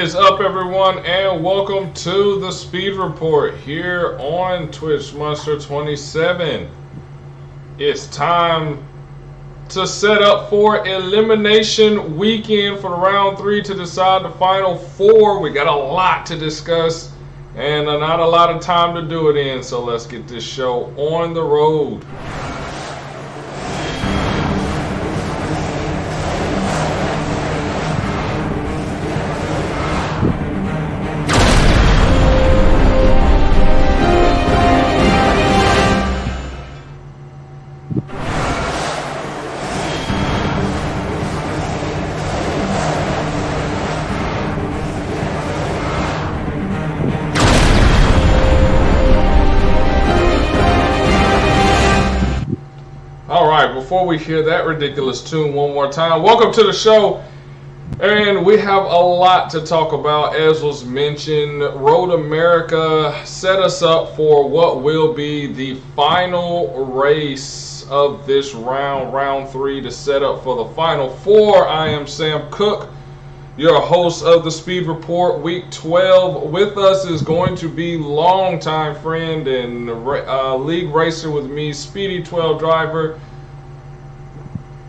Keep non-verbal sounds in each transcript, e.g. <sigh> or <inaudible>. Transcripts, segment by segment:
Is up, everyone, and welcome to the Speed Report here on Twitch Monster 27. It's time to set up for elimination weekend for round three to decide the final four. We got a lot to discuss and not a lot of time to do it in, so let's get this show on the road. We hear that ridiculous tune one more time, welcome to the show. And we have a lot to talk about. As was mentioned, Road America set us up for what will be the final race of this round, round three, to set up for the final four. I am Sam Cook, your host of the Speed Report, week 12. With us is going to be longtime friend and uh, league racer with me, Speedy 12 driver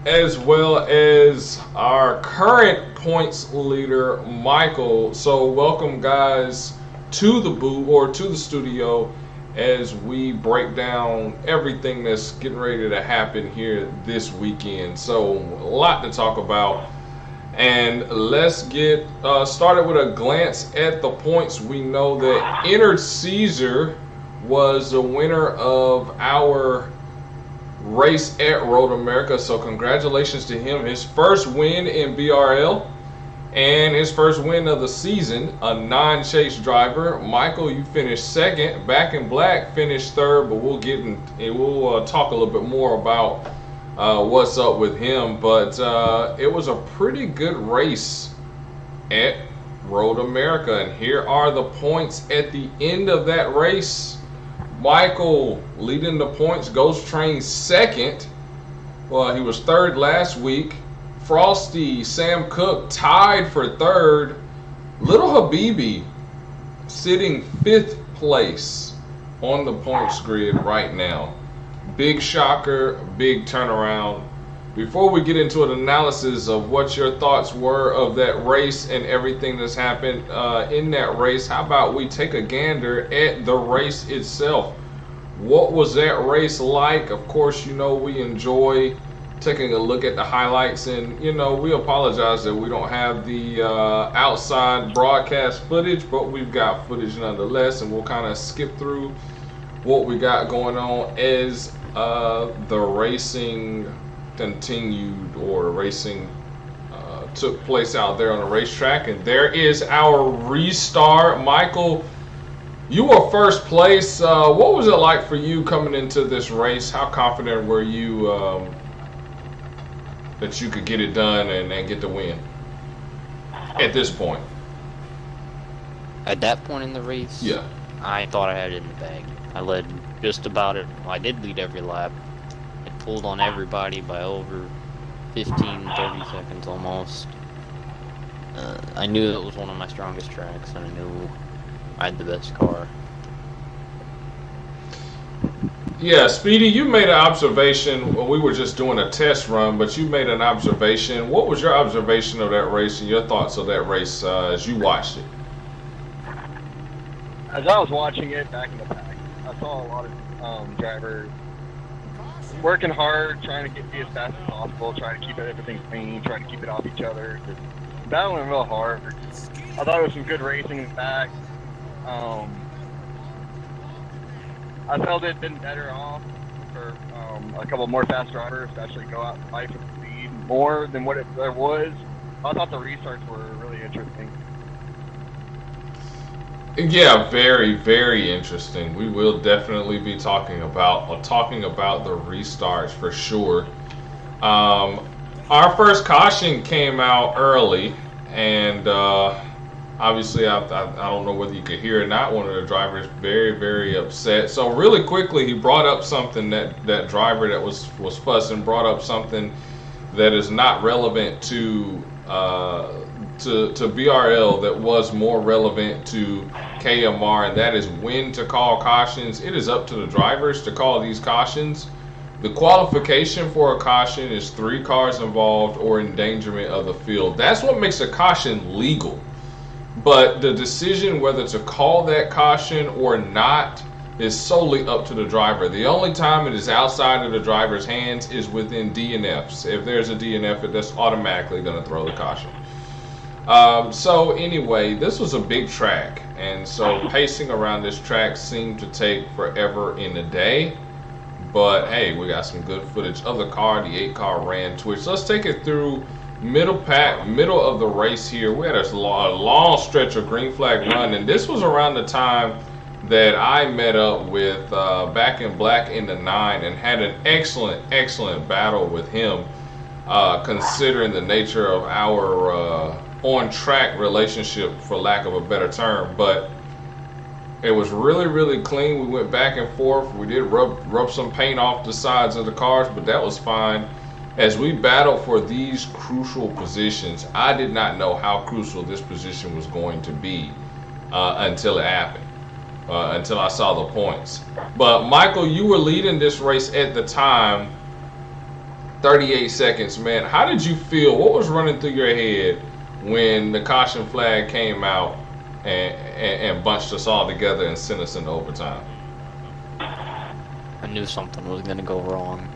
as well as our current points leader, Michael. So, welcome, guys, to the booth or to the studio as we break down everything that's getting ready to happen here this weekend. So, a lot to talk about. And let's get uh, started with a glance at the points. We know that Ennard Caesar was the winner of our race at Road America. So congratulations to him. His first win in BRL and his first win of the season, a non-chase driver. Michael, you finished second. Back in Black finished third, but we'll get in, we'll uh, talk a little bit more about uh, what's up with him. But uh, it was a pretty good race at Road America, and here are the points at the end of that race. Michael leading the points. Ghost Train second. Well, he was third last week. Frosty, Sam Cook tied for third. Little Habibi sitting fifth place on the points grid right now. Big shocker, big turnaround. Before we get into an analysis of what your thoughts were of that race and everything that's happened uh, in that race, how about we take a gander at the race itself? What was that race like? Of course, you know, we enjoy taking a look at the highlights and you know we apologize that we don't have the uh, outside broadcast footage but we've got footage nonetheless and we'll kind of skip through what we got going on as uh, the racing continued or racing uh, took place out there on the racetrack. And there is our restart. Michael, you were first place. Uh, what was it like for you coming into this race? How confident were you um, that you could get it done and, and get the win at this point? At that point in the race? Yeah. I thought I had it in the bag. I led just about it. I did lead every lap pulled on everybody by over 15, 30 seconds almost. Uh, I knew it was one of my strongest tracks, and I knew I had the best car. Yeah, Speedy, you made an observation. Well, we were just doing a test run, but you made an observation. What was your observation of that race and your thoughts of that race uh, as you watched it? As I was watching it back in the pack, I saw a lot of um, drivers working hard, trying to get be as fast as possible, trying to keep everything clean, trying to keep it off each other. Just battling real hard. I thought it was some good racing back. Um, I felt it'd been better off for um, a couple more fast drivers to actually go out and fight for the lead more than what it, there was. I thought the restarts were really interesting. Yeah, very, very interesting. We will definitely be talking about uh, talking about the restarts for sure. Um, our first caution came out early, and uh, obviously, I, I, I, don't know whether you could hear it. Not one of the drivers very, very upset. So really quickly, he brought up something that that driver that was was fussing brought up something that is not relevant to. Uh, to, to BRL that was more relevant to KMR, and that is when to call cautions. It is up to the drivers to call these cautions. The qualification for a caution is three cars involved or endangerment of the field. That's what makes a caution legal. But the decision whether to call that caution or not is solely up to the driver. The only time it is outside of the driver's hands is within DNFs. If there's a DNF, that's automatically going to throw the caution. Um, so anyway, this was a big track, and so <laughs> pacing around this track seemed to take forever in a day. But hey, we got some good footage of the car. The eight car ran Twitch. So let's take it through middle pack, middle of the race here. We had a long, a long stretch of green flag run, and this was around the time that I met up with uh, Back in Black in the Nine and had an excellent, excellent battle with him, uh, considering the nature of our uh, on track relationship, for lack of a better term. But it was really, really clean. We went back and forth. We did rub rub some paint off the sides of the cars, but that was fine. As we battled for these crucial positions, I did not know how crucial this position was going to be uh, until it happened, uh, until I saw the points. But Michael, you were leading this race at the time, 38 seconds, man. How did you feel? What was running through your head when the caution flag came out and, and, and bunched us all together and sent us into overtime. I knew something was gonna go wrong.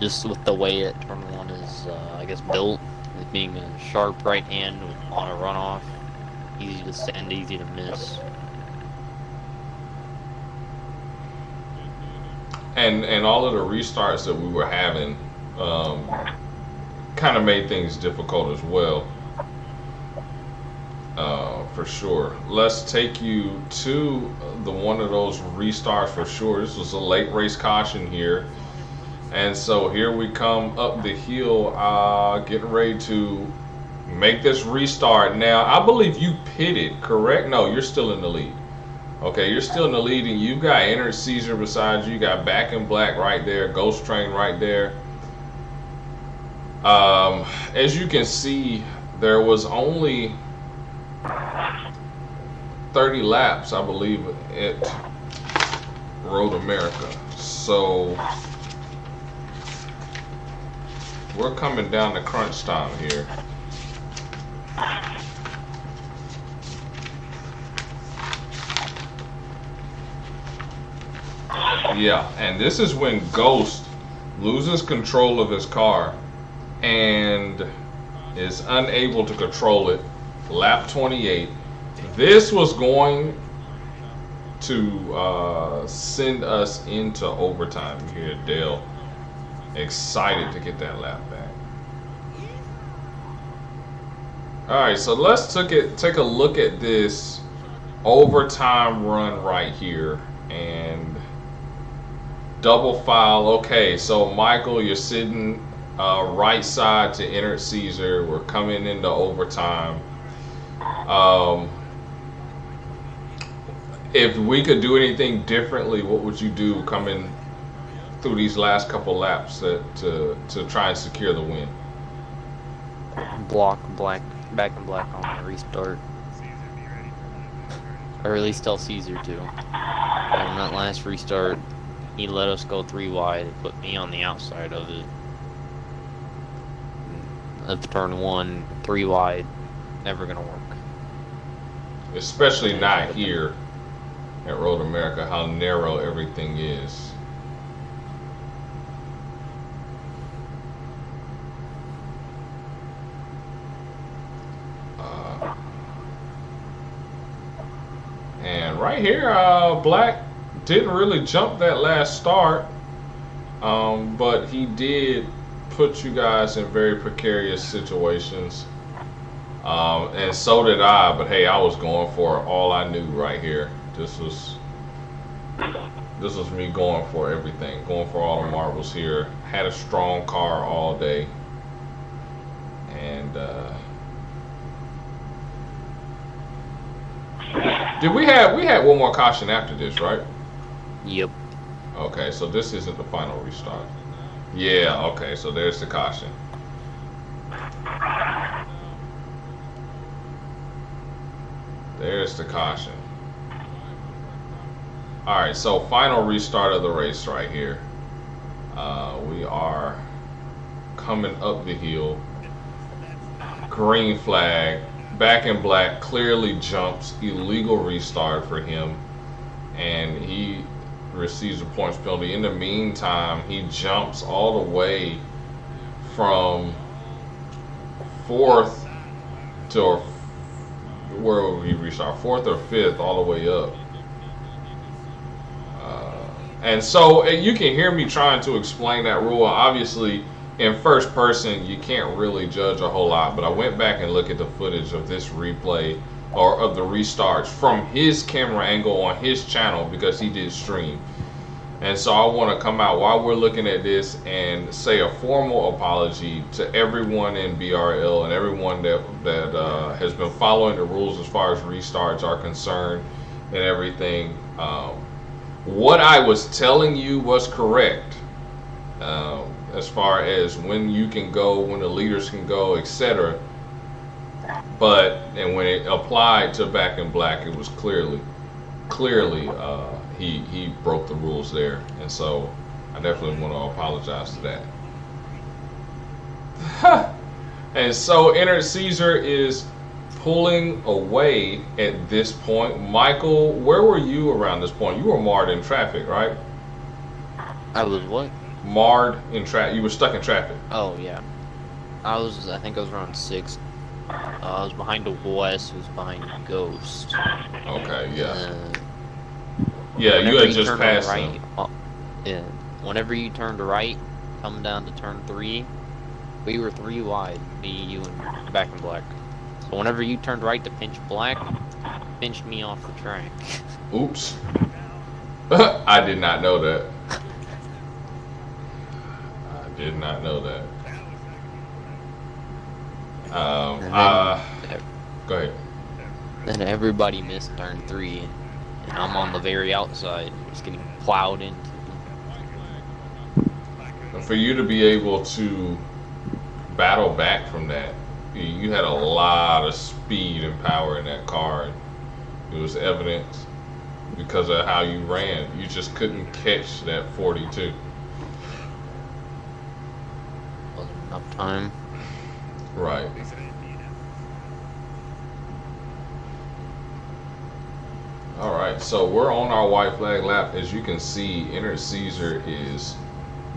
Just with the way it turn one is, uh, I guess, built, being a sharp right hand on a runoff, easy to send, easy to miss. And and all of the restarts that we were having, um, kind of made things difficult as well uh, for sure. Let's take you to the one of those restarts for sure. This was a late race caution here. And so here we come up the hill, uh, getting ready to make this restart. Now, I believe you pitted, correct? No, you're still in the lead. Okay, you're still in the lead, and you've got Enter Caesar beside you. You got Back in Black right there, Ghost Train right there. Um, as you can see, there was only 30 laps, I believe, at Road America. So we're coming down to crunch time here. Yeah, and this is when Ghost loses control of his car and is unable to control it lap 28. This was going to uh, send us into overtime here, Dale. Excited to get that lap back. All right, so let's take it take a look at this overtime run right here and double file. Okay, so Michael, you're sitting uh, right side to enter Caesar. We're coming into overtime. Um, if we could do anything differently, what would you do coming through these last couple laps that, to to try and secure the win? Block black back and black on the restart. Or at least tell Caesar to. On that last restart, he let us go three wide and put me on the outside of it. Of turn one, three wide, never gonna work especially not here at Road America, how narrow everything is. Uh, and right here, uh, Black didn't really jump that last start, um, but he did put you guys in very precarious situations. Um, and so did I, but hey, I was going for all I knew right here. This was this was me going for everything, going for all the marbles here. Had a strong car all day, and uh, did we have we had one more caution after this, right? Yep. Okay, so this isn't the final restart. Yeah. Okay, so there's the caution. There's the caution. All right, so final restart of the race right here. Uh, we are coming up the hill. Green flag. Back in black clearly jumps. Illegal restart for him. And he receives a points penalty. In the meantime, he jumps all the way from fourth to where will he restart? Fourth or fifth, all the way up. Uh, and so you can hear me trying to explain that rule. Obviously, in first person, you can't really judge a whole lot. But I went back and looked at the footage of this replay or of the restarts from his camera angle on his channel because he did stream. And so I want to come out while we're looking at this and say a formal apology to everyone in BRL and everyone that that uh, has been following the rules as far as restarts are concerned and everything. Um, what I was telling you was correct um, as far as when you can go, when the leaders can go, etc. But and when it applied to Back in Black, it was clearly, clearly. Uh, he he broke the rules there, and so I definitely want to apologize to that. <laughs> and so Enter Caesar is pulling away at this point. Michael, where were you around this point? You were marred in traffic, right? I was what? Marred in traffic. You were stuck in traffic. Oh yeah. I was. I think I was around six. Uh, I was behind the West, who was behind Ghost. Okay. Yeah. Uh, yeah, you had just passed right, uh, yeah. Whenever you turned right, coming down to turn three, we were three wide, me, you, and back in black. So whenever you turned right to pinch black, pinch me off the track. <laughs> Oops. <laughs> I did not know that. I did not know that. Um, And then- uh, go ahead. Then everybody missed turn three, and I'm on the very outside, just getting plowed into. And for you to be able to battle back from that, you- had a lot of speed and power in that car. And it was evident because of how you ran. You just couldn't catch that 42. Wasn't enough time. Right. All right, so we're on our white flag lap. As you can see, Inner Caesar is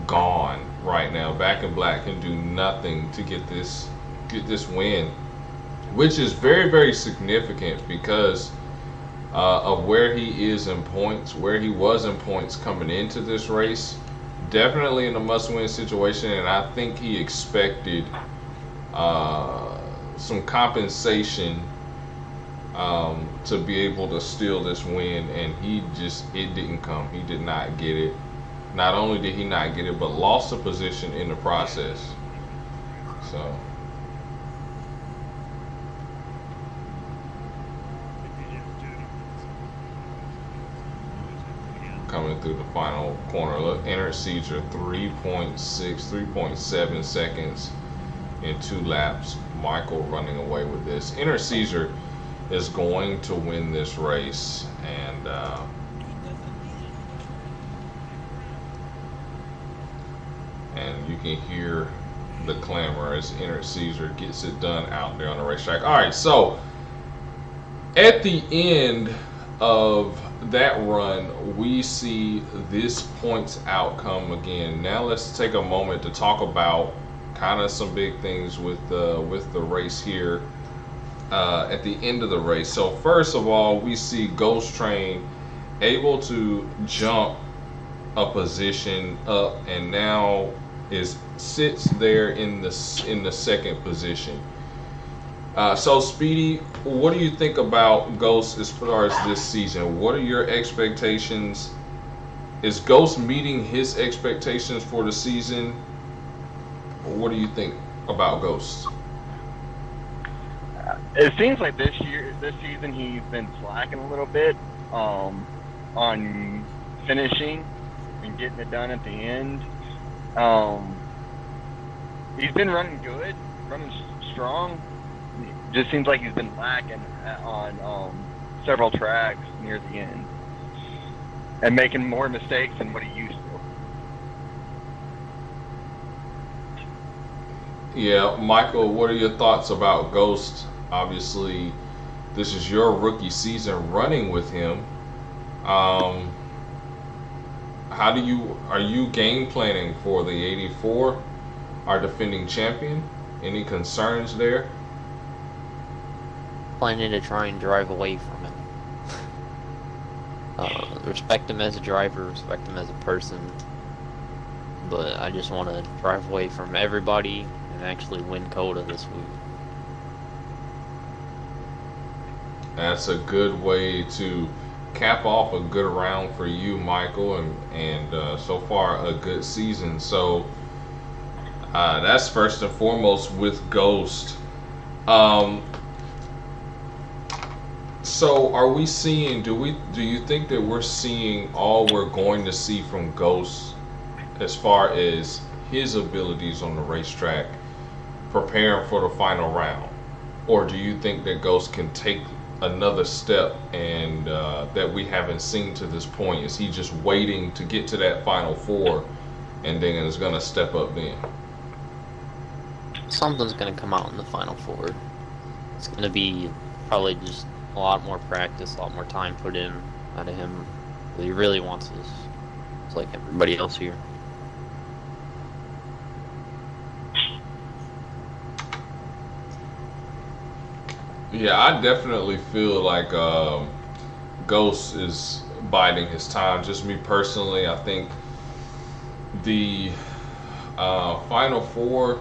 gone right now. Back in Black can do nothing to get this get this win, which is very very significant because uh, of where he is in points, where he was in points coming into this race. Definitely in a must-win situation, and I think he expected uh, some compensation um, to be able to steal this win, and he just it didn't come. He did not get it. Not only did he not get it, but lost a position in the process. So. Coming through the final corner. Look, Enter Caesar 3.6, 3.7 seconds in two laps. Michael running away with this. Caesar is going to win this race, and uh, and you can hear the clamor as Inner Caesar gets it done out there on the racetrack. All right, so at the end of that run, we see this points outcome again. Now let's take a moment to talk about kind of some big things with the with the race here uh, at the end of the race. So first of all, we see Ghost Train able to jump a position up, and now is sits there in the in the second position. Uh, so Speedy, what do you think about Ghost as far as this season? What are your expectations? Is Ghost meeting his expectations for the season? What do you think about Ghost? It seems like this year, this season, he's been slacking a little bit um, on finishing and getting it done at the end. Um, he's been running good, running strong. It just seems like he's been lacking on um, several tracks near the end and making more mistakes than what he used to. Yeah, Michael, what are your thoughts about Ghost? Obviously, this is your rookie season running with him. Um, how do you are you game planning for the 84, our defending champion? Any concerns there? Planning to try and drive away from him. uh, respect him as a driver, respect him as a person, but I just want to drive away from everybody and actually win COTA this week. That's a good way to cap off a good round for you, Michael, and and uh, so far a good season. So uh, that's first and foremost with Ghost. Um, so are we seeing? Do we? Do you think that we're seeing all we're going to see from Ghost as far as his abilities on the racetrack, preparing for the final round, or do you think that Ghost can take another step and uh, that we haven't seen to this point? Is he just waiting to get to that final four, and then is going to step up then? Something's going to come out in the final four. It's going to be probably just a lot more practice, a lot more time put in out of him. He really wants this. It's like everybody else here. Yeah, I definitely feel like um, Ghost is biding his time. Just me personally, I think the uh, final four,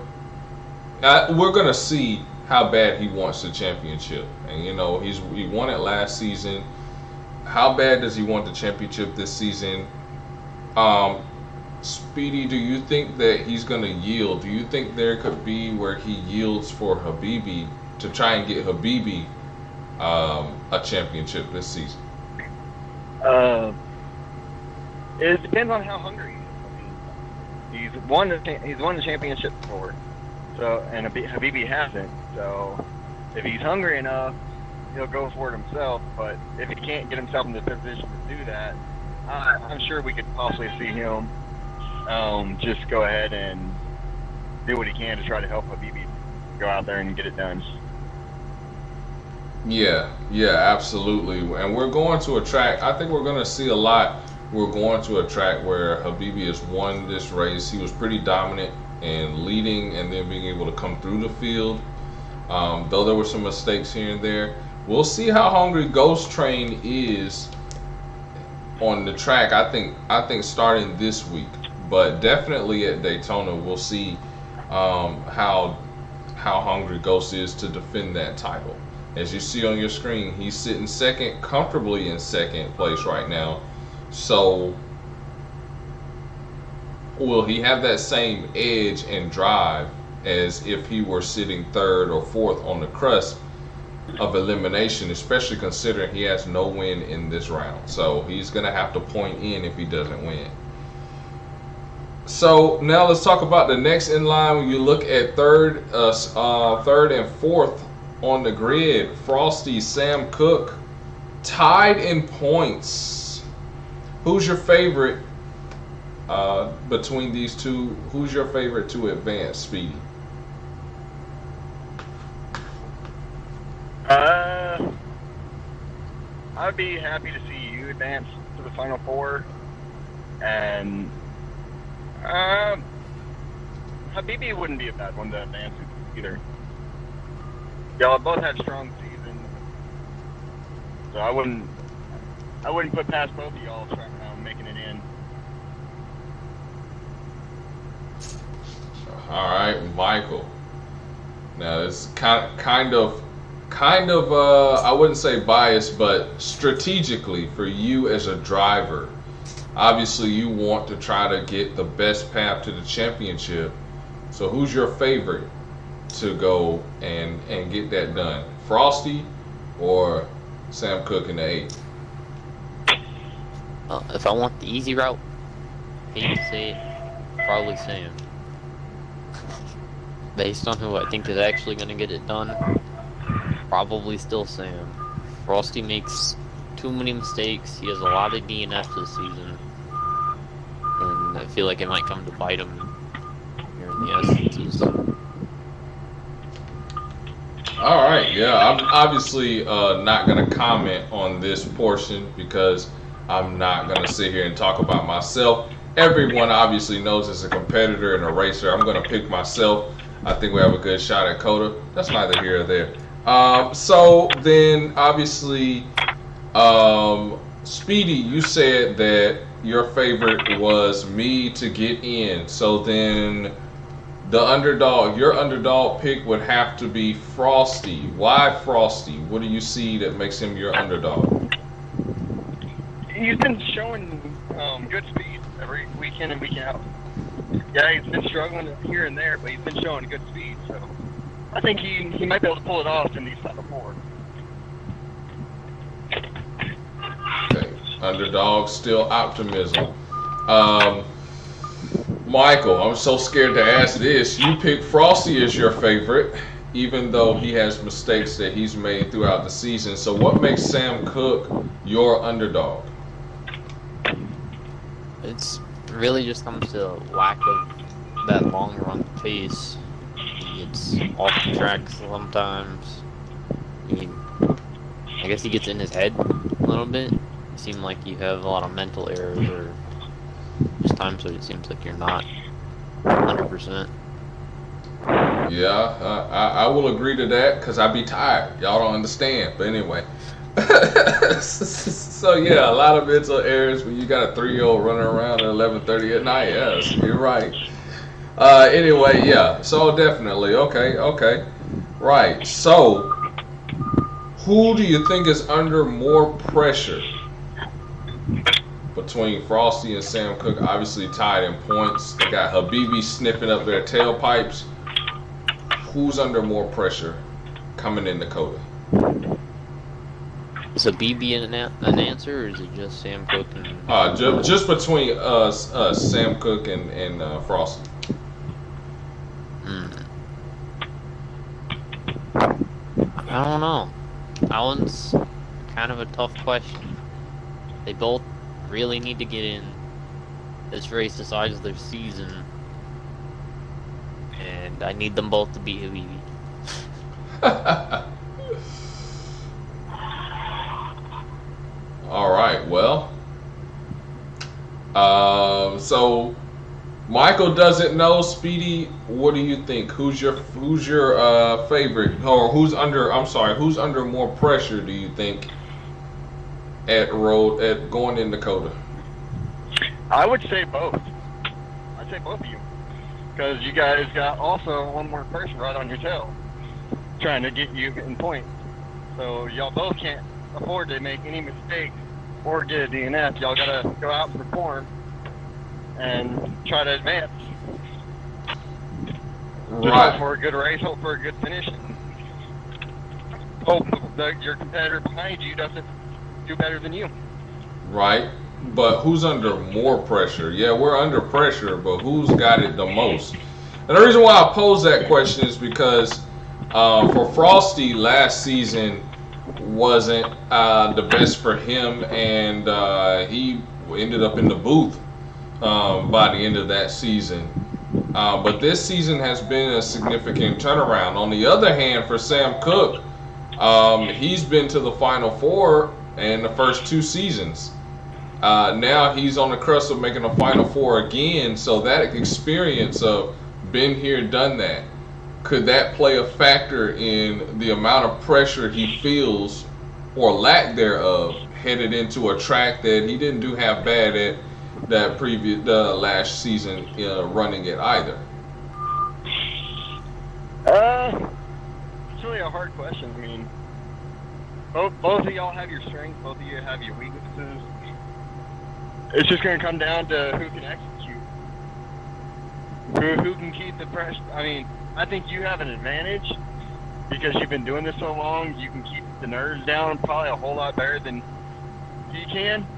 uh, we're gonna see how bad he wants the championship. And you know, he's he won it last season. How bad does he want the championship this season? Um, Speedy, do you think that he's gonna yield? Do you think there could be where he yields for Habibi? To try and get Habibi um, a championship this season? Uh, it depends on how hungry he is. he's won the he's won the championship before, so and Habibi hasn't. So if he's hungry enough, he'll go for it himself. But if he can't get himself in the position to do that, I, I'm sure we could possibly see him um, just go ahead and do what he can to try to help Habibi go out there and get it done. Yeah, yeah, absolutely. And we're going to attract. I think we're going to see a lot. We're going to a track where Habibi has won this race. He was pretty dominant and leading, and then being able to come through the field. Um, though there were some mistakes here and there, we'll see how hungry Ghost Train is on the track. I think I think starting this week, but definitely at Daytona, we'll see um, how how hungry Ghost is to defend that title. As you see on your screen, he's sitting second, comfortably in second place right now. So, will he have that same edge and drive as if he were sitting third or fourth on the crust of elimination, especially considering he has no win in this round? So, he's going to have to point in if he doesn't win. So now let's talk about the next in line. When you look at third, uh, uh, third and fourth on the grid, Frosty, Sam Cook, tied in points. Who's your favorite uh, between these two? Who's your favorite to advance, Speedy? Uh, I'd be happy to see you advance to the final four, and um, Habibi wouldn't be a bad one to advance either. Y'all both had strong seasons, so I wouldn't I wouldn't put past both of y'all trying, um, making it in. All right, Michael. Now it's kind kind of kind of uh, I wouldn't say biased, but strategically for you as a driver, obviously you want to try to get the best path to the championship. So who's your favorite to go and and get that done? Frosty or Sam Cook in the eight? Uh, if I want the easy route, hate to say probably Sam. <laughs> Based on who I think is actually going to get it done, probably still Sam. Frosty makes too many mistakes. He has a lot of DNF this season. And I feel like it might come to bite him here in the essences. All right, yeah, I'm obviously uh, not going to comment on this portion because I'm not going to sit here and talk about myself. Everyone obviously knows as a competitor and a racer, I'm going to pick myself. I think we have a good shot at COTA. That's neither here or there. Um, so then, obviously, um, Speedy, you said that your favorite was me to get in. So then, the underdog, your underdog pick would have to be Frosty. Why Frosty? What do you see that makes him your underdog? He's been showing um, good speed every weekend and weekend out. Yeah, he's been struggling here and there, but he's been showing good speed. So I think he he might be able to pull it off in these final four. Okay. Underdog, still optimism. Um, Michael, I'm so scared to ask this. You pick Frosty as your favorite, even though he has mistakes that he's made throughout the season. So, what makes Sam Cook your underdog? It's really just comes to lack of that long run pace. He gets off the track sometimes. He, I guess he gets in his head a little bit. You seem like you have a lot of mental errors or just time, so it seems like you're not 100%. Yeah, uh, I, I will agree to that because I be tired. Y'all don't understand. But anyway. <laughs> so yeah, a lot of mental errors when you got a three-year-old running around at 11:30 at night. Yes, you're right. Uh, anyway, yeah. So definitely, okay, okay, right. So, who do you think is under more pressure between Frosty and Sam Cook? Obviously tied in points. They got Habibi snipping up their tailpipes. Who's under more pressure coming into COTA? Is Habibi an, an answer, or is it just Sam Cook and? Uh, ju- just between us, us, Sam Cook and and uh, Frosty. Hmm. I don't know. That one's kind of a tough question. They both really need to get in. This race decides their season, and I need them both to beat Habibi. <laughs> All right. Well, um, so Michael doesn't know. Speedy, what do you think? Who's your who's your uh, favorite, or who's under? I'm sorry, who's under more pressure? Do you think at road at going into COTA? I would say both. I'd say both of you, because you guys got also one more person right on your tail, trying to get you in points. So y'all both can't afford to make any mistakes or get a DNF. Y'all gotta go out and perform and try to advance. Hope for a good race, hope for a good finish, hope that your competitor behind you doesn't do better than you. Right. But who's under more pressure? Yeah, we're under pressure, but who's got it the most? And the reason why I pose that question is because uh, for Frosty last season wasn't uh, the best for him, and uh, he ended up in the booth um, by the end of that season. Uh, but this season has been a significant turnaround. On the other hand, for Sam Cook, um, he's been to the Final Four in the first two seasons. Uh, now he's on the crust of making a Final Four again. So that experience of been here, done that, could that play a factor in the amount of pressure he feels or lack thereof headed into a track that he didn't do half bad at that previous the last season uh, running it either? Uh, it's really a hard question. I mean, both both of y'all have your strengths, both of you have your weaknesses. It's just going to come down to who can execute, who who can keep the pressure. I mean, I think you have an advantage because you've been doing this so long. You can keep the nerves down probably a whole lot better than he can.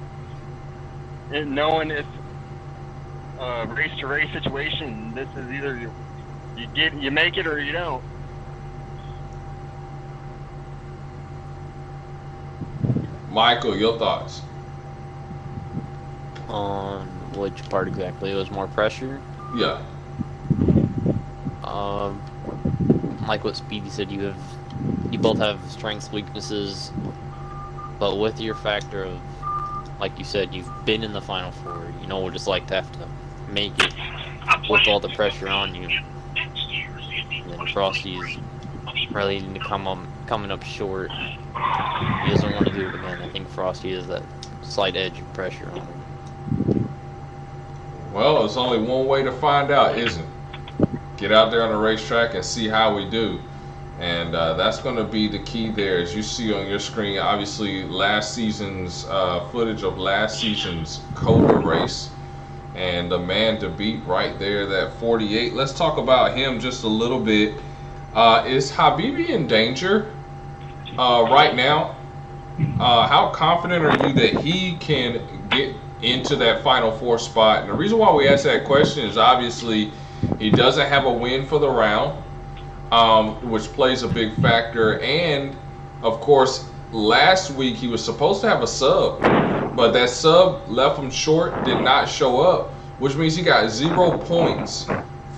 And knowing it's a race to race situation, this is either you, you get you make it or you don't. Michael, your thoughts? On which part exactly? It was more pressure. Yeah. Um, like what Speedy said, you have you both have strengths, weaknesses, but with your factor of, like you said, you've been in the final four. You know what it's like to have to make it with all the pressure on you. And Frosty's really to come up, coming up short. He doesn't want to do it again. I think Frosty has that slight edge of pressure on him. Well, there's only one way to find out, isn't? Get out there on the racetrack and see how we do. And uh, that's going to be the key there. As you see on your screen, obviously, last season's uh, footage of last season's COTA race. And the man to beat right there, that 48. Let's talk about him just a little bit. Uh, is Habibi in danger uh, right now? Uh, how confident are you that he can get into that Final Four spot? And the reason why we ask that question is obviously he doesn't have a win for the round, um, which plays a big factor. And of course, last week he was supposed to have a sub, but that sub left him short, did not show up, which means he got zero points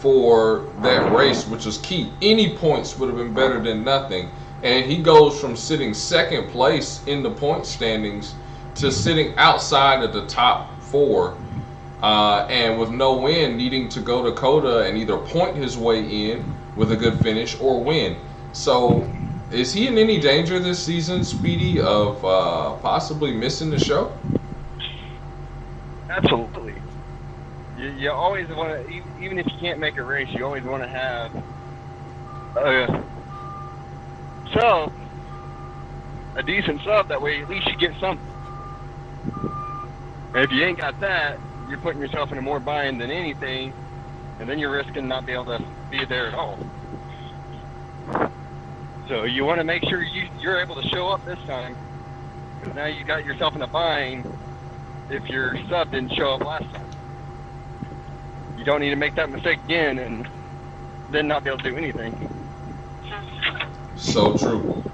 for that race, which was key. Any points would have been better than nothing. And he goes from sitting second place in the point standings to sitting outside of the top four. Uh, and with no win, needing to go to COTA and either point his way in with a good finish or win. So, is he in any danger this season, Speedy, of uh, possibly missing the show? Absolutely. You, you always want to, even if you can't make a race, you always want to have a sub, a decent sub. That way, at least you get something. And if you ain't got that, you're putting yourself in a more bind than anything, and then you're risking not being able to be there at all. So you want to make sure you, you're able to show up this time, because now you got yourself in a bind if your sub didn't show up last time. You don't need to make that mistake again and then not be able to do anything. So true.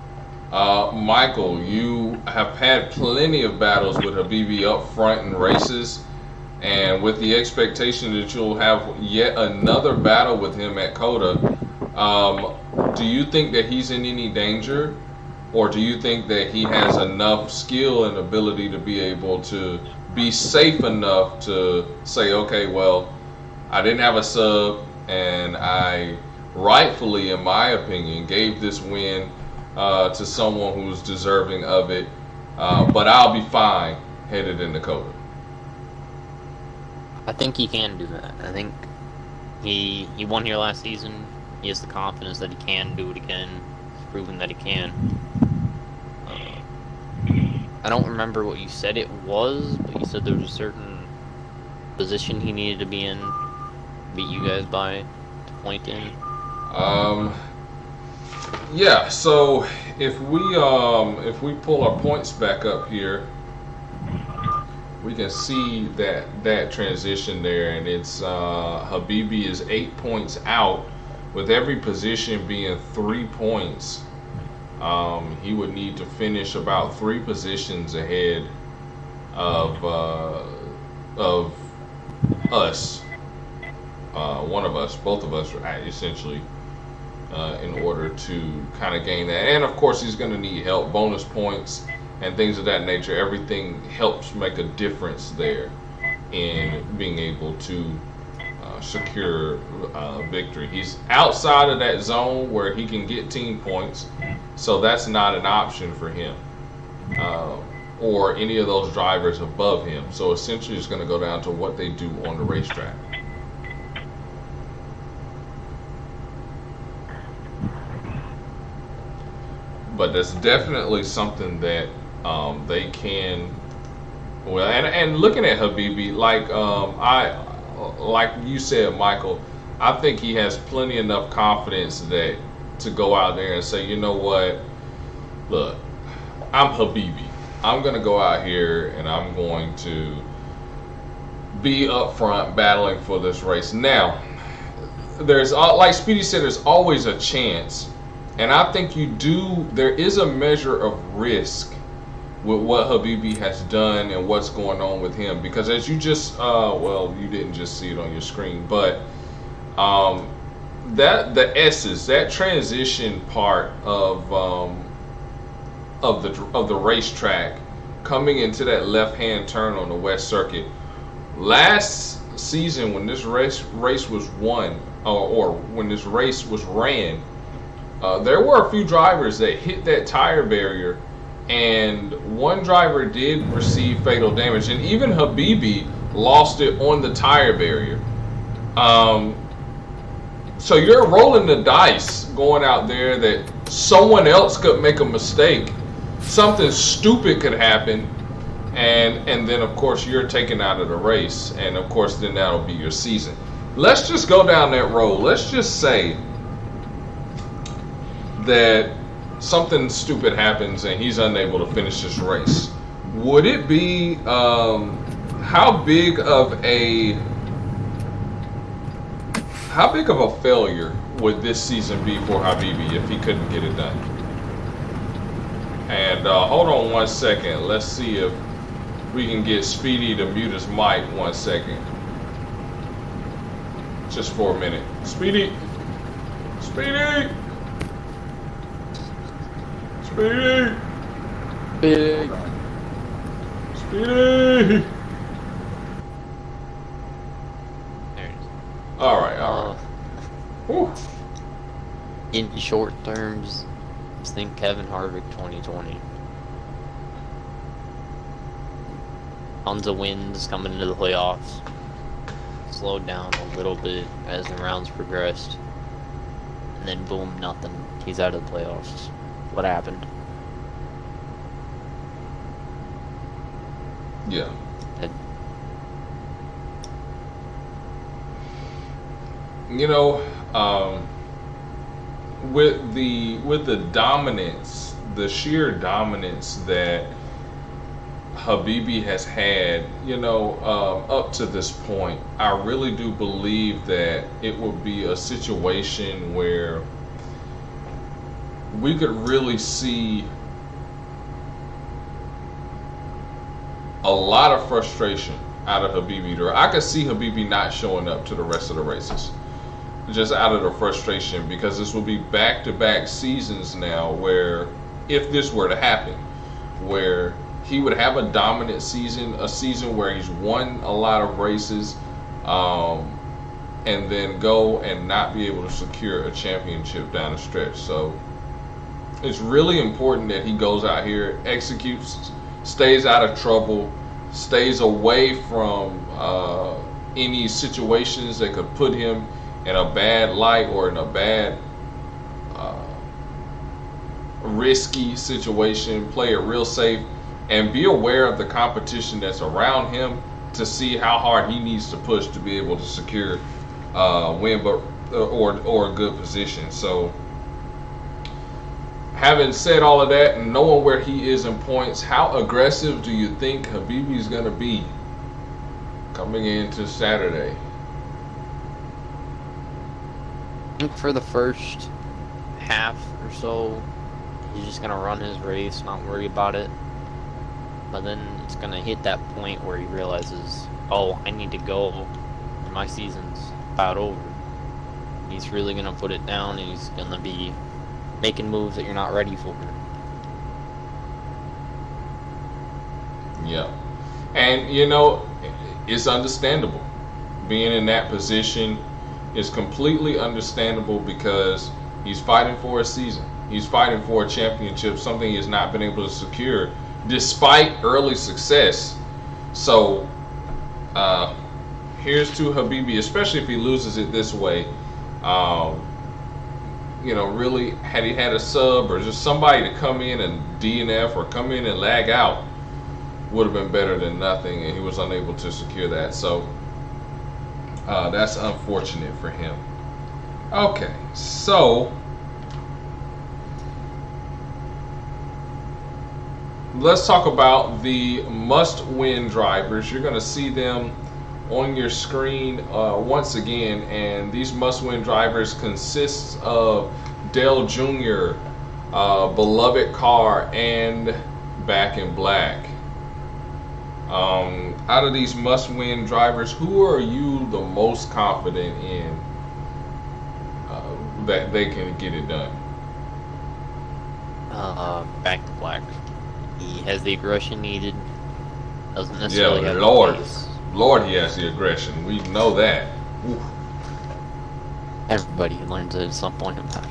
Uh, Michael, you have had plenty of battles with Habibi up front in races, and with the expectation that you'll have yet another battle with him at COTA, um, do you think that he's in any danger, or do you think that he has enough skill and ability to be able to be safe enough to say, okay, well, I didn't have a sub, and I rightfully, in my opinion, gave this win uh, to someone who's deserving of it. Uh, but I'll be fine headed into COTA. I think he can do that. I think he he won here last season. He has the confidence that he can do it again. He's proven that he can. Uh, I don't remember what you said it was, but you said there was a certain position he needed to be in, beat you guys by to point in. Um, yeah. So if we um, if we pull our points back up here, we can see that that transition there, and it's uh, Habibi is eight points out, with every position being three points. Um, he would need to finish about three positions ahead of uh, of us, uh, one of us, both of us, essentially uh, in order to kind of gain that. And of course, he's going to need help, bonus points, and things of that nature. Everything helps make a difference there in being able to uh, secure uh, victory. He's outside of that zone where he can get team points, so that's not an option for him. Uh, or any of those drivers above him. So essentially, it's going to go down to what they do on the racetrack. But that's definitely something that um, they can. Well, and, and looking at Habibi, like um, I, like you said, Michael, I think he has plenty enough confidence that to go out there and say, you know what, look, I'm Habibi. I'm gonna go out here and I'm going to be up front battling for this race. Now, there's like Speedy said, there's always a chance and I think you do, there is a measure of risk with what Habibi has done and what's going on with him. Because as you just, uh, well, you didn't just see it on your screen, but um, that the S's, that transition part of um, of the of the racetrack, coming into that left hand turn on the West Circuit. Last season, when this race race was won, or, or when this race was ran, uh, there were a few drivers that hit that tire barrier and one driver did receive fatal damage, and even Habibi lost it on the tire barrier. Um, so you're rolling the dice going out there that someone else could make a mistake, something stupid could happen, and and then of course you're taken out of the race, and of course then that'll be your season. Let's just go down that road. Let's just say that something stupid happens and he's unable to finish this race, would it be um, how big of a how big of a failure would this season be for Habibi if he couldn't get it done? And uh, hold on one second. Let's see if we can get Speedy to mute his mic one second. Just for a minute. Speedy! Speedy! Speedy! Big. Speedy! There it is. Alright, alright. Uh, in short terms, just think Kevin Harvick 2020. Tons of wins coming into the playoffs. Slowed down a little bit as the rounds progressed. And then boom, nothing. He's out of the playoffs. What happened? Yeah. You know, um, with the with the dominance, the sheer dominance that Habibi has had, you know, um, up to this point, I really do believe that it would be a situation where we could really see a lot of frustration out of Habibi. I could see Habibi not showing up to the rest of the races, just out of the frustration, because this will be back-to-back seasons now. Where, if this were to happen, where he would have a dominant season, a season where he's won a lot of races, um, and then go and not be able to secure a championship down the stretch. So it's really important that he goes out here, executes, stays out of trouble, stays away from uh, any situations that could put him in a bad light or in a bad, uh, risky situation. Play it real safe and be aware of the competition that's around him to see how hard he needs to push to be able to secure uh, win, but or or a good position. So having said all of that and knowing where he is in points, how aggressive do you think Habibi is going to be coming into Saturday? For the first half or so, he's just gonna run his race, not worry about it. But then it's gonna hit that point where he realizes, oh, I need to go. My season's about over. He's really gonna put it down, and he's gonna be making moves that you're not ready for. Yeah. And, you know, it's understandable. Being in that position is completely understandable because he's fighting for a season. He's fighting for a championship, something he has not been able to secure despite early success. So, uh, here's to Habibi, especially if he loses it this way. Um, you know, really, had he had a sub or just somebody to come in and DNF or come in and lag out, would have been better than nothing, and he was unable to secure that. So uh, that's unfortunate for him. Okay, so let's talk about the must-win drivers. You're going to see them on your screen uh, once again, and these must-win drivers consist of Dale Jr., uh, Beloved Car, and Back in Black. Um, out of these must-win drivers, who are you the most confident in uh, that they can get it done? Uh, back to black. He has the aggression needed. Doesn't necessarily Yeah, have Lord. the pace. Lord, he has the aggression. We know that. Oof. Everybody learns it at some point in time.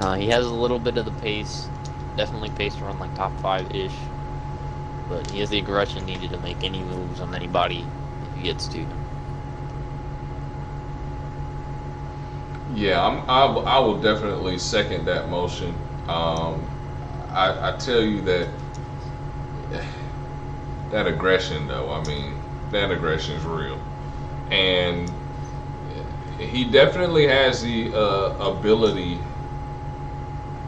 Uh, he has a little bit of the pace. Definitely pace to run like top five ish. But he has the aggression needed to make any moves on anybody if he gets to. Yeah, I'm, I, will definitely second that motion. Um, I, I tell you that that aggression, though, I mean, that aggression is real. And he definitely has the uh, ability.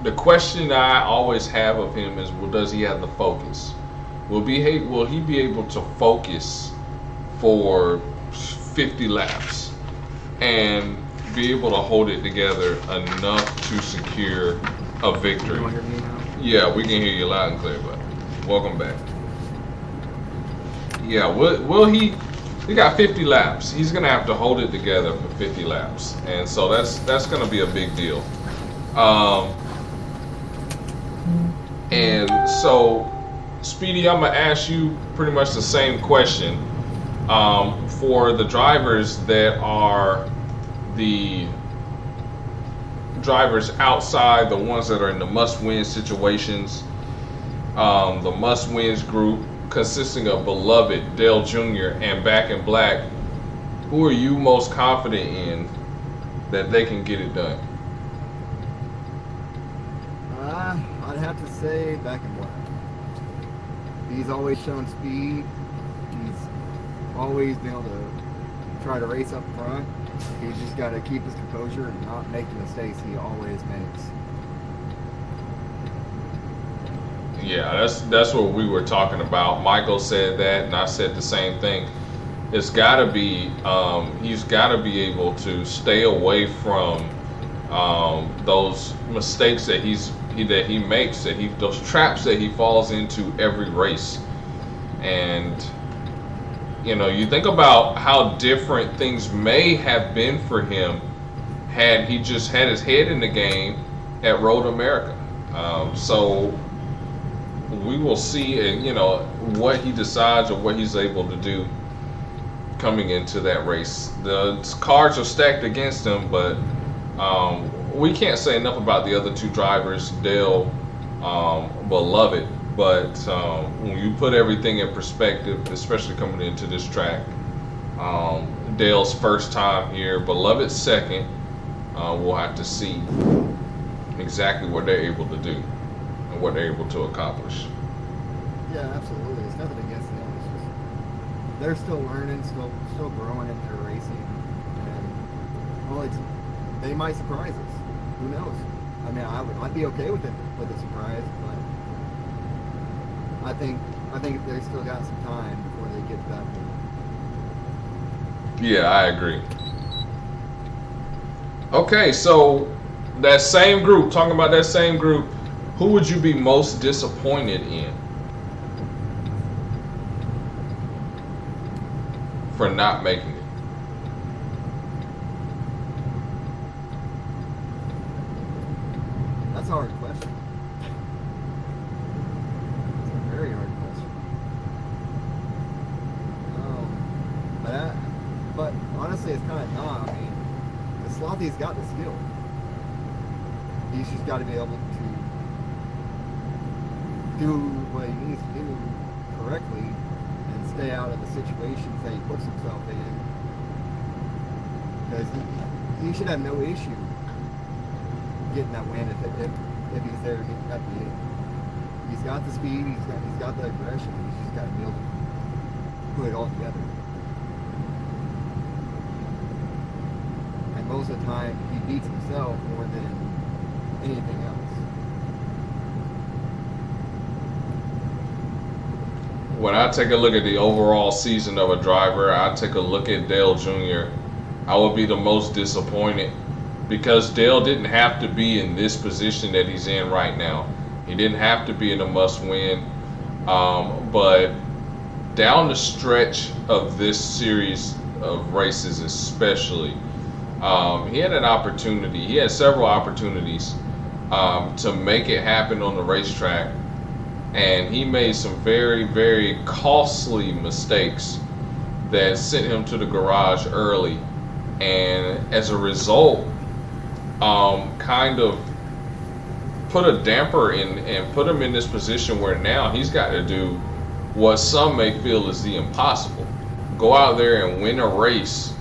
The question I always have of him is, well, does he have the focus? Will be will he be able to focus for 50 laps and be able to hold it together enough to secure a victory? You want to hear me now? Yeah, we can hear you loud and clear, bud. Welcome back. Yeah, will, will he? He got 50 laps. He's gonna have to hold it together for 50 laps, and so that's that's gonna be a big deal. Um, and so, Speedy, I'm gonna ask you pretty much the same question um, for the drivers that are the drivers outside the ones that are in the must-win situations. Um, the must-wins group consisting of Beloved, Dale Jr., and Back in Black. Who are you most confident in that they can get it done? Uh, I'd have to say back in black. He's always shown speed. He's always been able to try to race up front. He's just got to keep his composure and not make the mistakes he always makes. Yeah, that's that's what we were talking about. Michael said that, and I said the same thing. It's got to be um, he's got to be able to stay away from um, those mistakes that he's he, that he makes, that he those traps that he falls into every race, and you know you think about how different things may have been for him had he just had his head in the game at Road America. Um, so we will see, and you know what he decides or what he's able to do coming into that race. The cards are stacked against him, but um, we can't say enough about the other two drivers, Dale, um, beloved. But um, when you put everything in perspective, especially coming into this track, um, Dale's first time here, beloved second. Uh, we'll have to see exactly what they're able to do and what they're able to accomplish. Yeah, absolutely. It's nothing against them. It's just they're still learning, still still growing in their racing, and well, it's they might surprise us. Who knows? I mean, I would I'd be okay with it with a surprise, but I think I think they still got some time before they get to that point. Yeah, I agree. Okay, so that same group, talking about that same group, who would you be most disappointed in for not making it? That's a hard question. It's a very hard question. Um, but I, but honestly, it's kind of not. I mean, the Slothy's got the skill. He's just got to be able to do what he needs to do correctly and stay out of the situations that he puts himself in. Because he, should have no issue getting that win if, if, if he's there at the end. He's got the speed, he's got he's got the aggression, he's just got to be able to put it all together. And most of the time, he beats himself more than anything else. When I take a look at the overall season of a driver, I take a look at Dale Jr. I would be the most disappointed because Dale didn't have to be in this position that he's in right now. He didn't have to be in a must-win, um, but down the stretch of this series of races, especially, um, he had an opportunity. He had several opportunities um, to make it happen on the racetrack, and he made some very, very costly mistakes that sent him to the garage early, and as a result, um, kind of put a damper in and put him in this position where now he's got to do what some may feel is the impossible. Go out there and win a race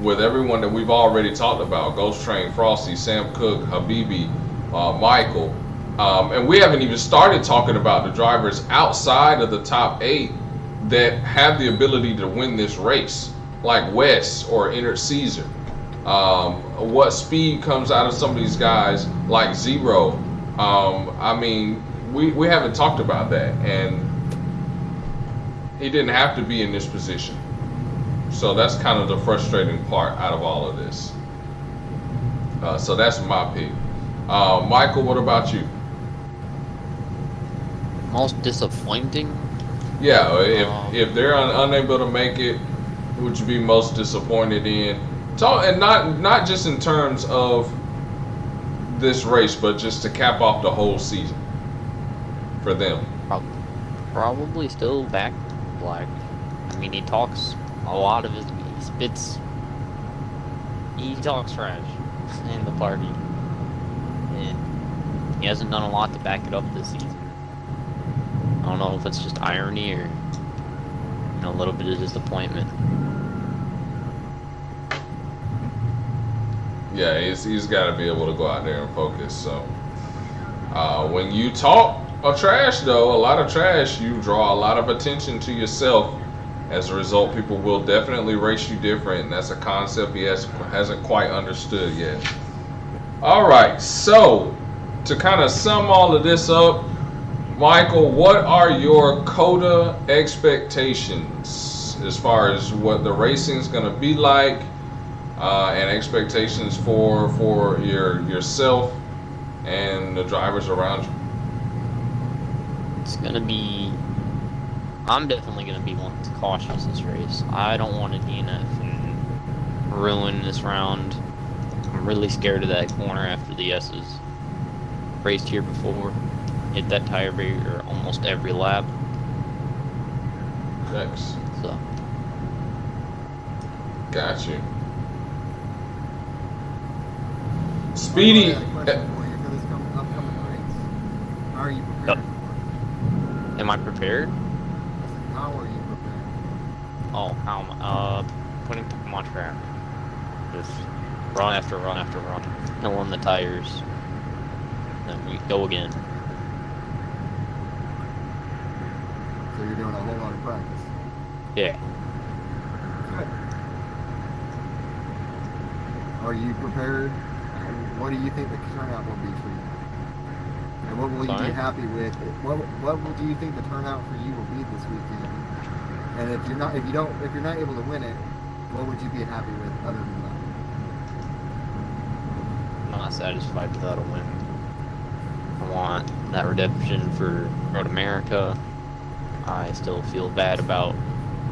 with everyone that we've already talked about Ghost Train, Frosty, Sam Cook, Habibi, uh, Michael. Um, and we haven't even started talking about the drivers outside of the top eight that have the ability to win this race, like Wes or Caesar. Um, what speed comes out of some of these guys, like Zero. Um, I mean, we, we haven't talked about that. And he didn't have to be in this position. So that's kind of the frustrating part out of all of this. Uh, so that's my pick. Uh, Michael, what about you? Most disappointing? Yeah, if, Um, if they're un- unable to make it, would you be most disappointed in? Talk, and not not just in terms of this race, but just to cap off the whole season for them. Prob- Probably still back black. I mean, he talks a lot of his. Spits. He talks trash <laughs> in the party. And he hasn't done a lot to back it up this season. I don't know if it's just irony or know, a little bit of disappointment. Yeah, he's, he's got to be able to go out there and focus. So uh, when you talk of trash, though, a lot of trash, you draw a lot of attention to yourself. As a result, people will definitely race you different, and that's a concept he has, hasn't quite understood yet. All right, so to kind of sum all of this up, Michael, what are your COTA expectations as far as what the racing is going to be like? uh, and expectations for for your yourself and the drivers around you. It's gonna be. I'm definitely gonna be one that's cautious this race. I don't want to DNF and ruin this round. I'm really scared of that corner after the S's. Raced here before, hit that tire barrier almost every lap. Next, So got you. Speedy, I got a question for you for this coming, upcoming race. How are you prepared? am I prepared? How are you prepared? Oh, how am I? Uh, putting them on track. Just run after run after run, killing the tires. Then we go again. So you're doing a whole lot of practice. Yeah. Good. Are you prepared? What do you think the turnout will be for you? And what will you be happy with? What what will, do you think the turnout for you will be this weekend? And if you're not if you don't if you're not able to win it, what would you be happy with other than that? I'm not satisfied without a win. I want that redemption for Road America. I still feel bad about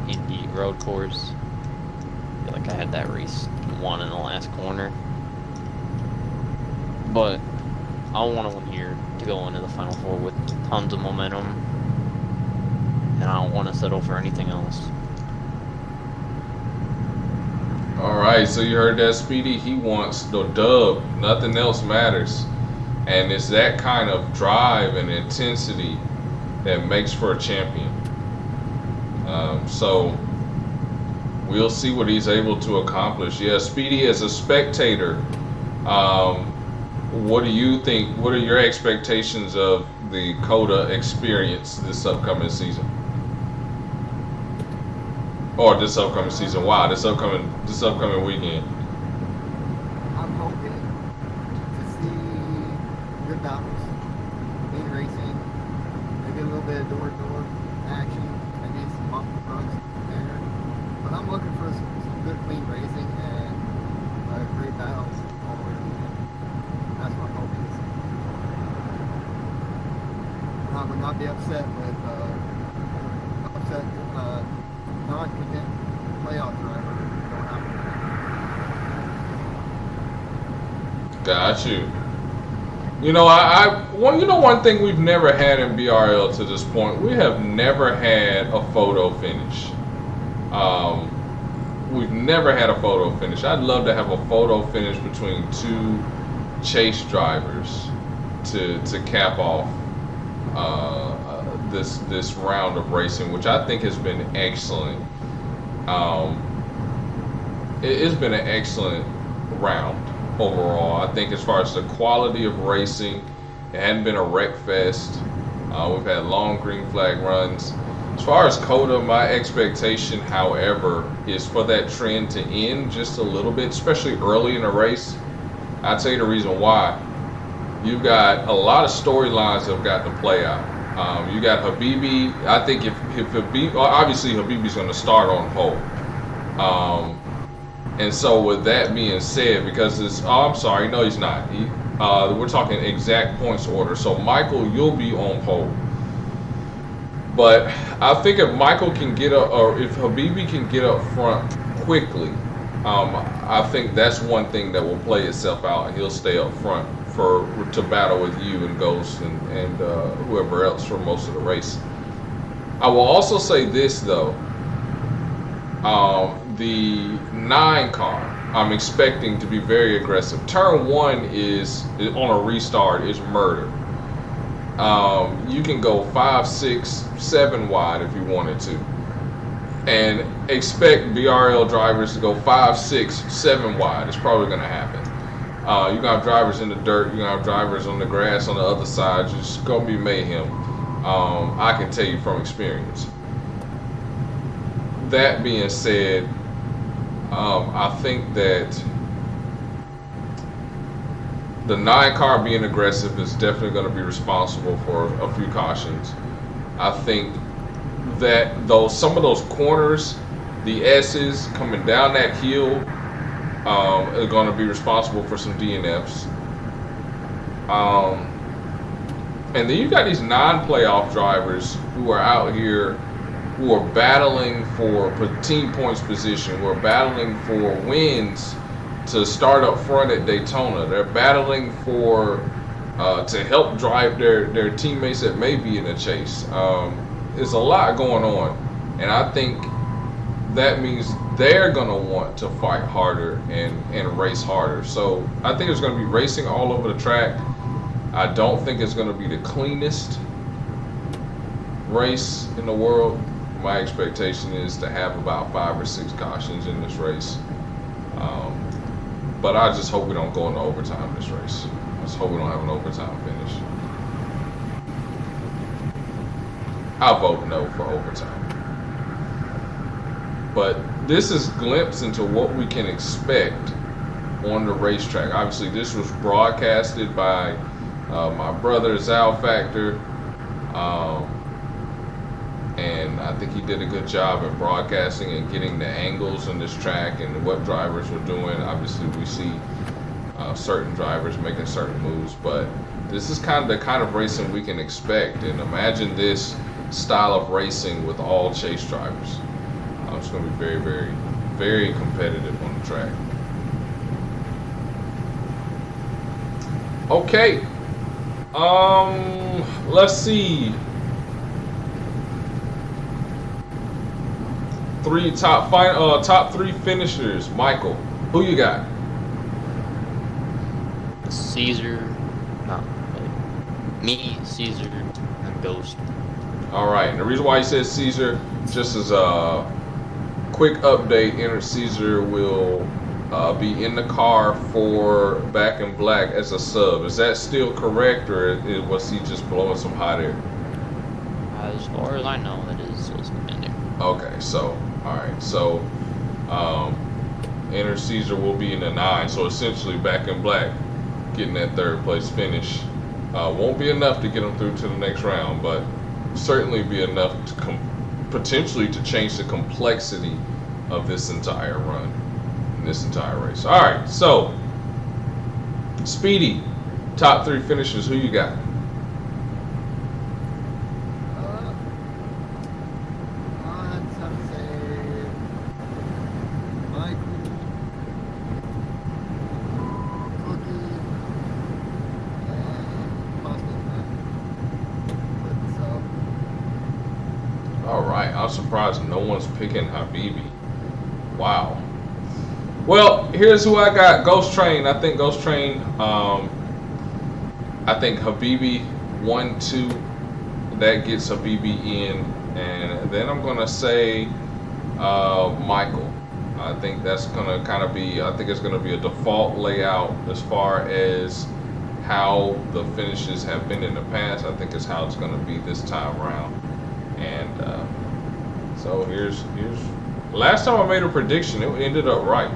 Indy Road Course. I feel like I had that race won in the last corner. But I want to win here to go into the Final Four with tons of momentum. And I don't want to settle for anything else. all right. So you heard that, Speedy. He wants the dub. Nothing else matters, and it's that kind of drive and intensity that makes for a champion. Um, so we'll see what he's able to accomplish. Yeah, Speedy as a spectator. Um, what do you think? What are your expectations of the COTA experience this upcoming season? Or this upcoming season? Wow, this upcoming this upcoming weekend. I'm hoping to see good battles, clean racing, maybe a little bit of door-to-door action, maybe some bump runs there. But I'm looking for some, some good, clean racing and uh, great battles all the way to the end. That's what I'm hoping to see. not be upset with uh, upset uh, non-content playoff driver going out. Got you. You know, I, I well, you one thing we've never had in BRL to this point, we have never had a photo finish. Um, we've never had a photo finish. I'd love to have a photo finish between two chase drivers to to cap off uh, this this round of racing, which I think has been excellent. Um, it, it's been an excellent round overall. I think as far as the quality of racing, it hadn't been a wreck fest. Uh, we've had long green flag runs. As far as COTA, my expectation, however, is for that trend to end just a little bit, especially early in the race. I'll tell you the reason why. You've got a lot of storylines that have got to play out. Um, you got Habibi. I think if, if Habibi, obviously Habibi's going to start on pole. Um, and so, with that being said, because it's, oh, I'm sorry, no, he's not. He, uh, we're talking exact points order. So, Michael, you'll be on pole. But I think if Michael can get up, or if Habibi can get up front quickly, um, I think that's one thing that will play itself out, he'll stay up front for to battle with you and Ghost and, and uh, whoever else for most of the race. I will also say this though. Um, the nine car, I'm expecting to be very aggressive. Turn one is on a restart is murder. Um, you can go five, six, seven wide if you wanted to, and expect BRL drivers to go five, six, seven wide. It's probably going to happen. Uh, you're gonna have drivers in the dirt. You're gonna have drivers on the grass on the other side. It's gonna be mayhem. Um, I can tell you from experience. That being said, um, I think that the nine car being aggressive is definitely going to be responsible for a few cautions. I think that those some of those corners, the S's coming down that hill, um, are going to be responsible for some DNFs. Um, and then you got these non-playoff drivers who are out here who are battling for team points position, who are battling for wins to start up front at Daytona. They're battling for uh, to help drive their their teammates that may be in a chase. Um, there's a lot going on, and I think that means they're gonna want to fight harder and and race harder. So I think it's gonna be racing all over the track. I don't think it's gonna be the cleanest race in the world. My expectation is to have about five or six cautions in this race. Um, but I just hope we don't go into overtime in this race. I just hope we don't have an overtime finish. I vote no for overtime. But this is glimpse into what we can expect on the racetrack. Obviously, this was broadcasted by uh, my brother Zal Factor, um, and I think he did a good job at broadcasting and getting the angles on this track and what drivers were doing. Obviously, we see uh, certain drivers making certain moves, but this is kind of the kind of racing we can expect. And imagine this style of racing with all chase drivers. Uh, it's going to be very, very, very competitive on the track. Okay. Um, let's see. Three top five, uh, top three finishers. Michael, who you got? Caesar, not me, Caesar, and Ghost. All right. And the reason why he says Caesar, just as a quick update, Enter Caesar will uh, be in the car for Back in Black as a sub. Is that still correct, or was he just blowing some hot air? As far as I know, it is still suspended. Okay, so all right, so um, Enter Caesar will be in the nine. So essentially, Back in Black getting that third place finish uh, won't be enough to get him through to the next round, but certainly be enough to com- potentially to change the complexity of this entire run, this entire race. All right, so Speedy, top three finishes. Who you got? I'm surprised no one's picking Habibi. Wow. Well, here's who I got. Ghost Train. I think Ghost Train. Um, I think Habibi one two. That gets Habibi in, and then I'm gonna say uh, Michael. I think that's gonna kind of be. I think it's gonna be a default layout as far as how the finishes have been in the past. I think it's how it's gonna be this time around. And uh, so here's here's. Last time I made a prediction, it ended up right.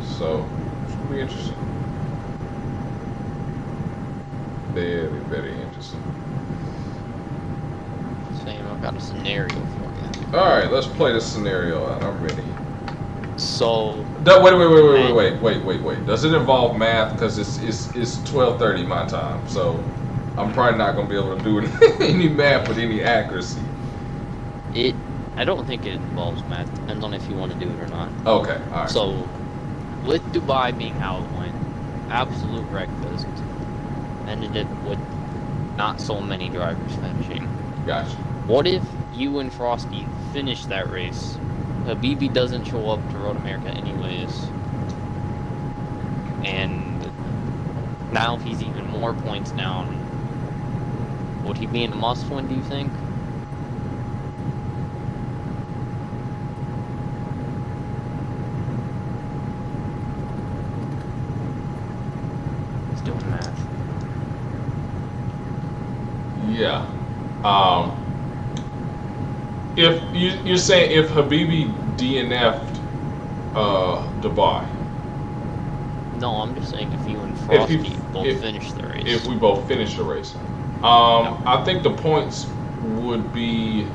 So it's gonna be interesting. Very very interesting. Same, I've got a scenario for you. All right, let's play this scenario out. I'm ready. So, Do- Wait, wait, wait, wait, wait, wait, wait, wait, wait. Does it involve math? Because it's it's it's twelve thirty my time, so I'm probably not gonna be able to do <laughs> any math with any accuracy. It, I don't think it involves math. Depends on if you want to do it or not. Okay, all right. So, with Dubai being how it went, absolute breakfast, ended it with not so many drivers finishing. gotcha. What if you and Frosty finish that race? Habibi doesn't show up to Road America anyways. And now he's even more points down, would he be in a must win, do you think? He's doing math. Yeah. Um. If you you're saying if Habibi DNF'd uh Dubai, No, I'm just saying if you and If he- Frosty both if- finish the race. if we both finish the race. Um, I think the points would be.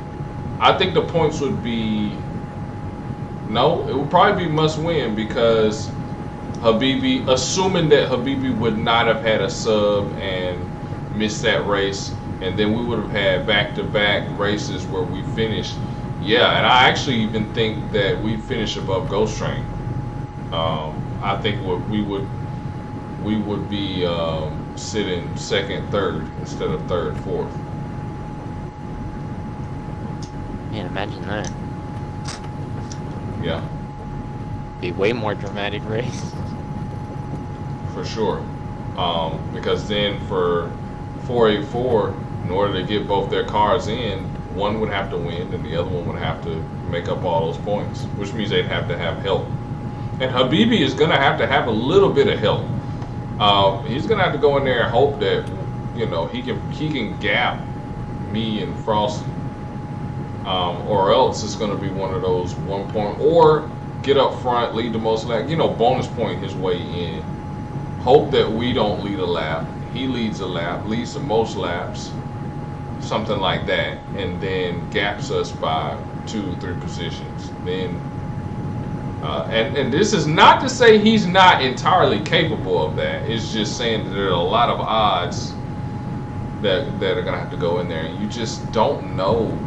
I think the points would be. No, it would probably be must win because Habibi, assuming that Habibi would not have had a sub and missed that race, and then we would have had back to back races where we finished. Yeah, and I actually even think that we finish above Ghost Train. Um, I think what we would we would be um, sitting second, third instead of third, fourth. Man, imagine that. Yeah, Be way more dramatic race. for sure. Um, because then for 484, in order to get both their cars in, one would have to win and the other one would have to make up all those points, which means they'd have to have help. And Habibi is going to have to have a little bit of help. Uh, he's going to have to go in there and hope that, you know, he can he can gap me and Frosty. um, or else it's going to be one of those one point or get up front, lead the most lap, you know, bonus point his way in. Hope that we don't lead a lap. He leads a lap, leads the most laps, something like that, and then gaps us by two, three positions. Then, uh, and and this is not to say he's not entirely capable of that. It's just saying that there are a lot of odds that that are gonna have to go in there. and You just don't know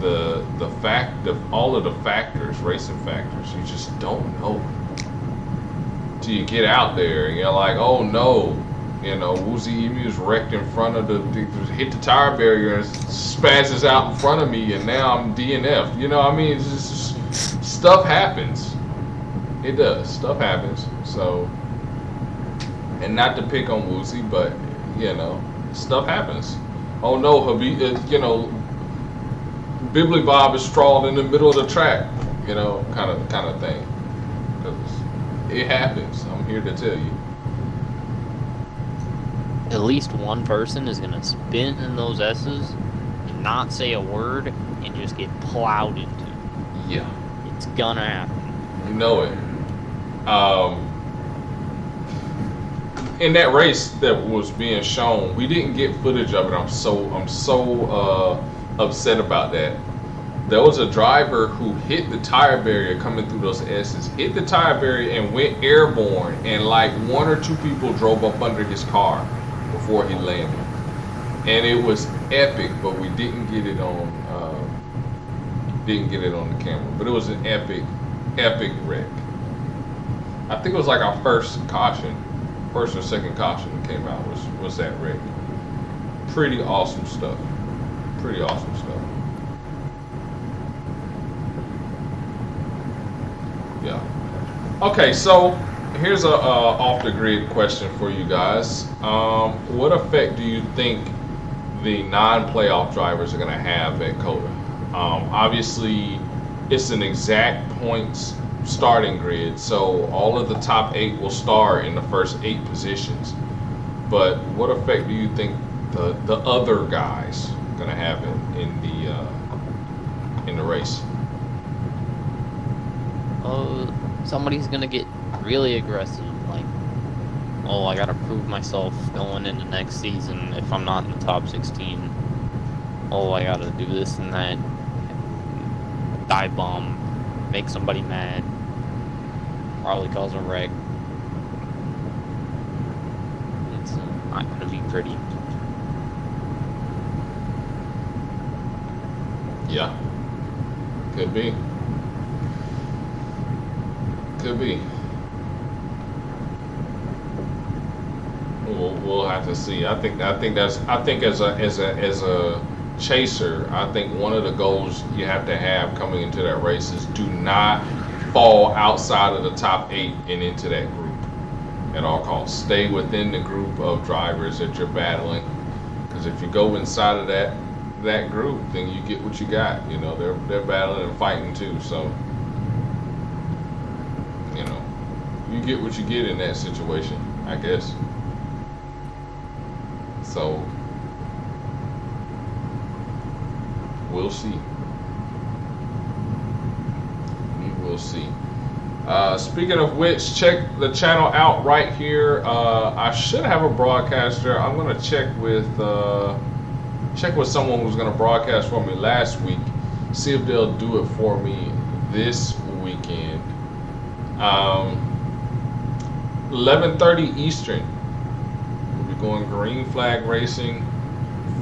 the the fact of all of the factors, racing factors. You just don't know till you get out there and you're like, oh no, you know, Woozy Emu's wrecked in front of the, the hit the tire barrier and spazzes out in front of me, and now I'm DNF. You know, I mean, just stuff happens. It does. Stuff happens. So, and not to pick on Woozy, but you know, stuff happens. Oh no, Habib, uh, you know, Bibbly Bob is strawed in the middle of the track, you know, kind of kind of thing. 'Cause it happens. I'm here to tell you. At least one person is gonna spin in those S's and not say a word and just get plowed into. Yeah, It's gonna happen. you know it. Um, in that race that was being shown, we didn't get footage of it. I'm so I'm so uh, upset about that. There was a driver who hit the tire barrier coming through those S's, hit the tire barrier and went airborne, and like one or two people drove up under his car he landed, And it was epic, but we didn't get it on um, didn't get it on the camera. But it was an epic, epic wreck. I think it was like our first caution, first or second caution that came out was was that wreck. Pretty awesome stuff. Pretty awesome stuff. Yeah. Okay, so here's a uh, off the grid question for you guys. Um, what effect do you think the non-playoff drivers are going to have at COTA? Um, obviously, it's an exact points starting grid, so all of the top eight will start in the first eight positions. But what effect do you think the the other guys going to have in, in the uh, in the race? Oh, somebody's gonna get really aggressive. Like, oh, I gotta prove myself going into next season if I'm not in the top 16. Oh, I gotta do this and that. Dive bomb, make somebody mad. Probably cause a wreck. It's uh, not gonna be pretty. Yeah, could be. Could be. We'll, we'll have to see. I think I think that's I think as a as a as a chaser, I think one of the goals you have to have coming into that race is do not fall outside of the top eight and into that group at all costs. Stay within the group of drivers that you're battling, because if you go inside of that that group, then you get what you got. You know, they're they're battling and fighting too. So, you know, you get what you get in that situation, I guess. So, we'll see. We will see. Uh, speaking of which, check the channel out right here. Uh, I should have a broadcaster. I'm gonna check with. Uh, check with someone who's going to broadcast for me last week, see if they'll do it for me this weekend. Um, 11:30 Eastern. Going green flag racing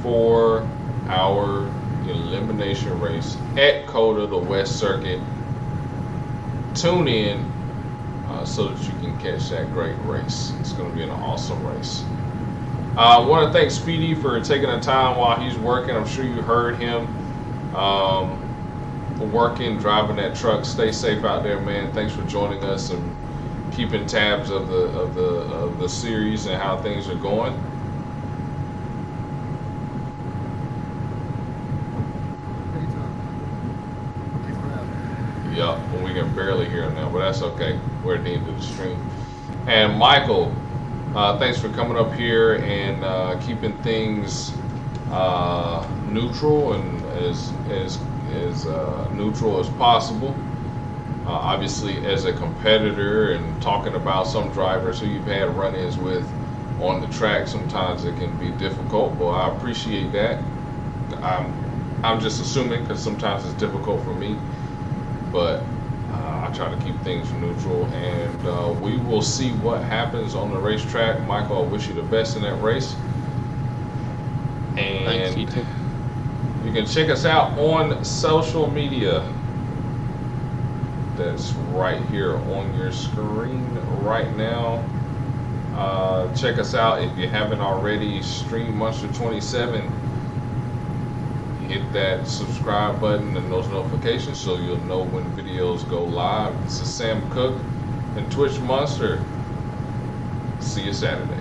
for our elimination race at COTA, the West Circuit. Tune in uh, so that you can catch that great race. It's going to be an awesome race. Uh, I want to thank Speedy for taking the time while he's working. I'm sure you heard him um, working, driving that truck. Stay safe out there, man. Thanks for joining us and keeping tabs of the of the of the series and how things are going. Yup, we can barely hear him now, but that's okay. We're at the end of the stream. And Michael, uh, thanks for coming up here and uh, keeping things uh, neutral and as as as uh, neutral as possible. Uh, obviously, as a competitor and talking about some drivers who you've had run-ins with on the track, sometimes it can be difficult. But I appreciate that. I'm I'm just assuming because sometimes it's difficult for me, but uh, I try to keep things neutral, and uh, we will see what happens on the racetrack. Michael, I wish you the best in that race. And Thanks, you you can check us out on social media. That's right here on your screen right now. Uh, check us out if you haven't already. Stream Monster 27 hit that subscribe button and those notifications so you'll know when videos go live. This is Sam Cook and Twitch Monster. See you Saturday.